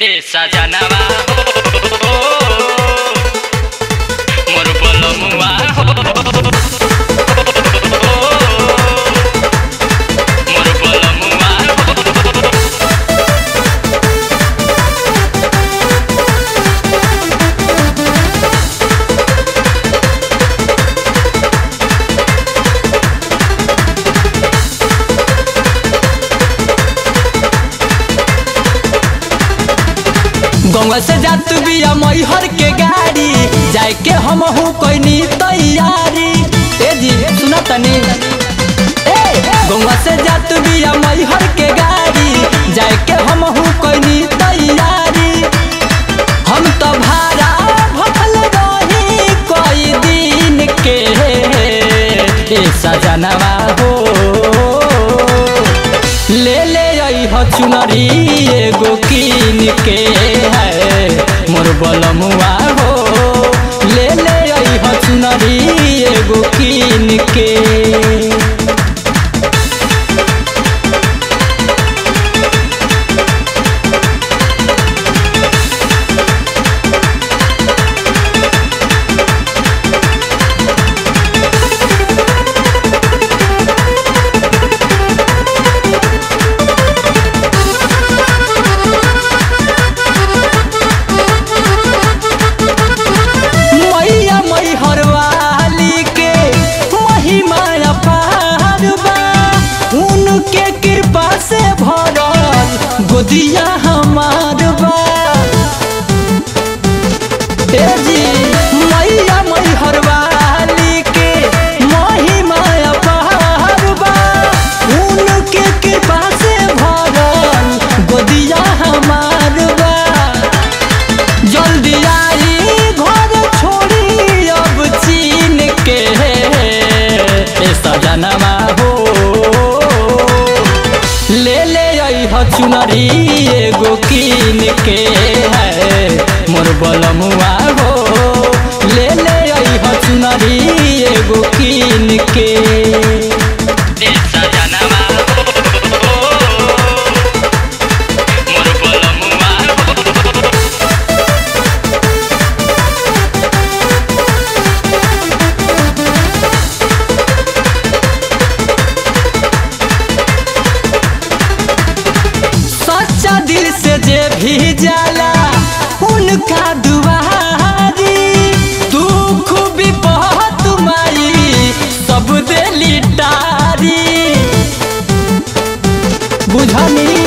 ते सजनवा हो मोर बलमुआ हो गौवा से जात बिया मैहर के गाड़ी। जाए के हम हूँ तैयारी। ए जी, सुना तनी। गौवा से जात बिया मैहर के गाड़ी। जाए के हम हूँ तैयारी। हम तो भाड़ा भखल रही कोई दिन के। सजनवा चुनरी एगो कीन के है। मोर बलमुआ हो ले ले चुनरी एगो कीन के। से भरल गोदिया हमार मैया मैहर महिमा उनके कृपा से गोदिया हमार एगो कीन के है। मोर बलमुआ जे भी जाला उनका दुआरी। दुख भी बहुत माई सब दिली टारी बुझनी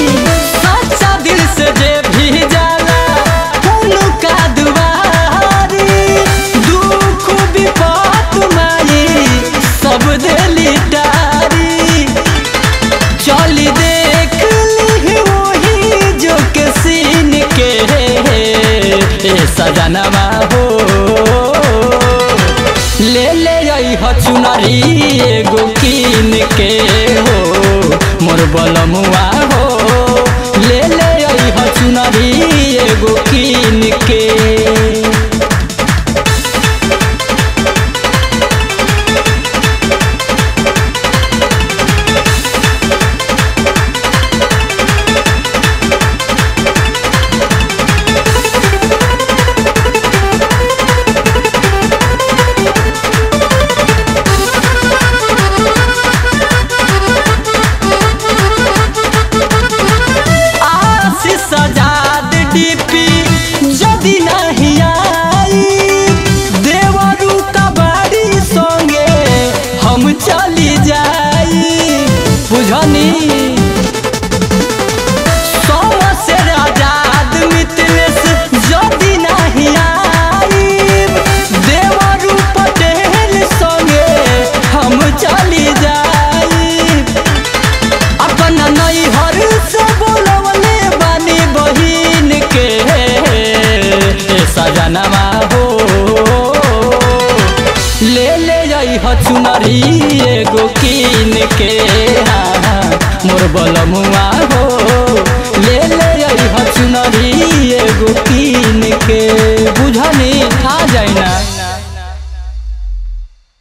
ए सजनवा हो ले ले आई हो चुनरी एगो कीन के हो। मोर बलमुआ हो। ले ले आई हो चुनरी एगो कीन ह चुनरी एगो कीन के हाँ, मोर बलमुआ हो